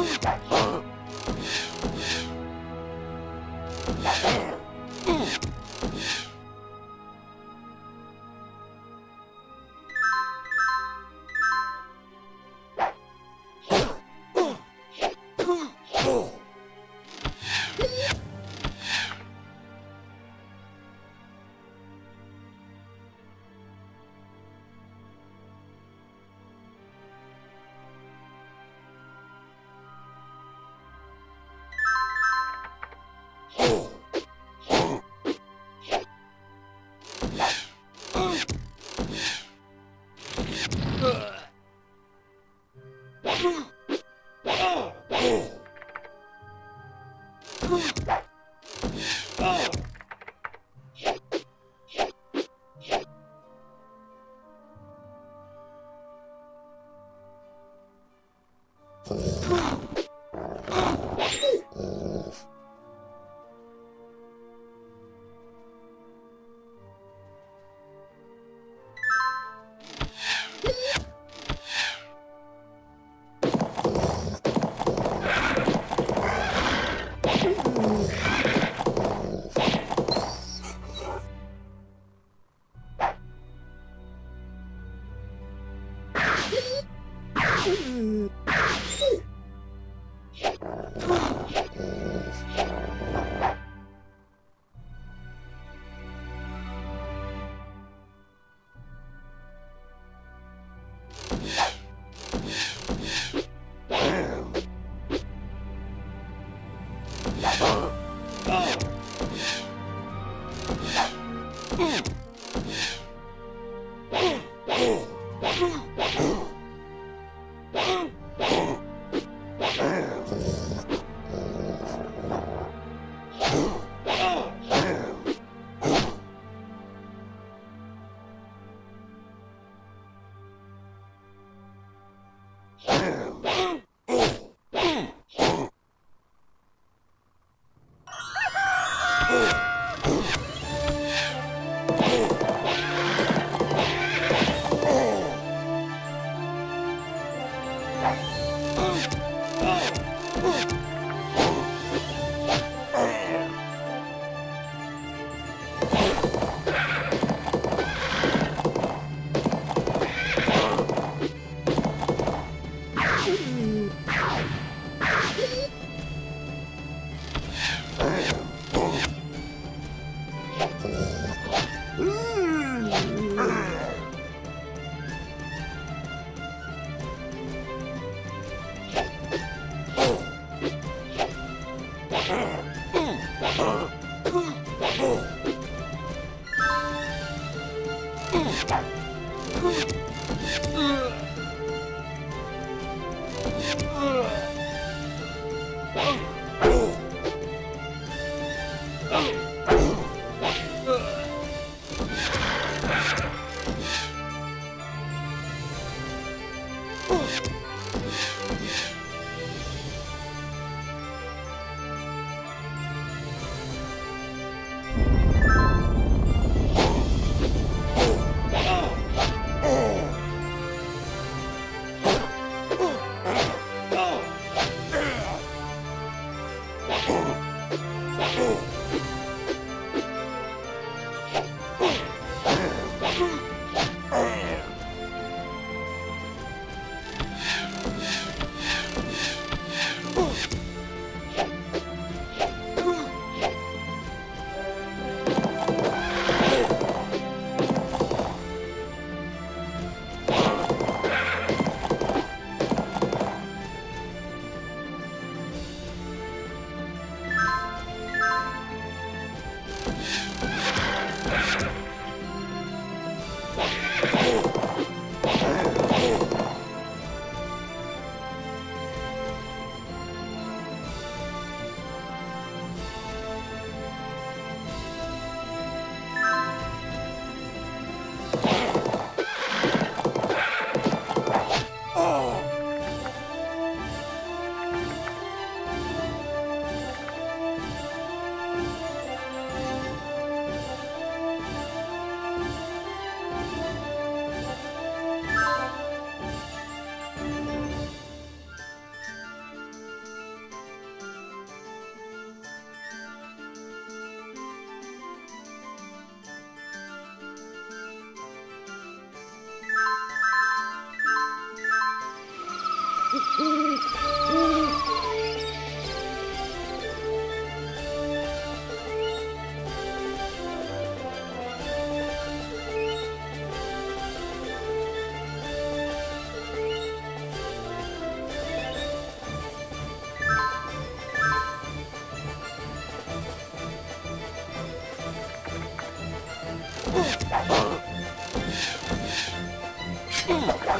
Yeah. Uh, uh, uh.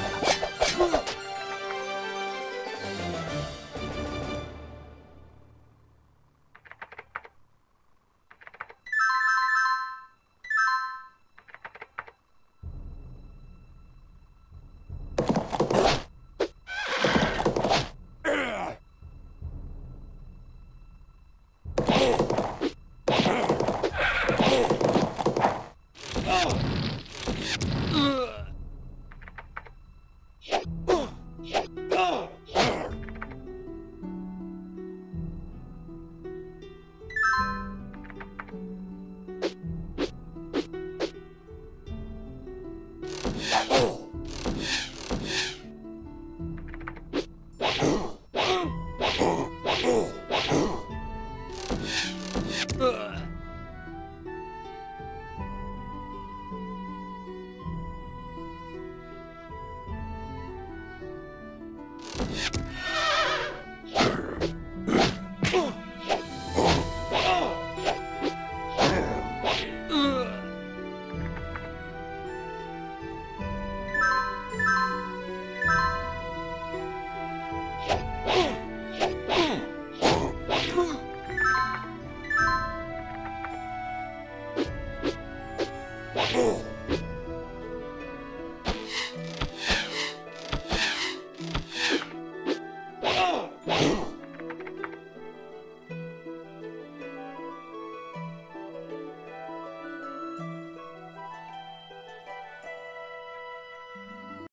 Yeah.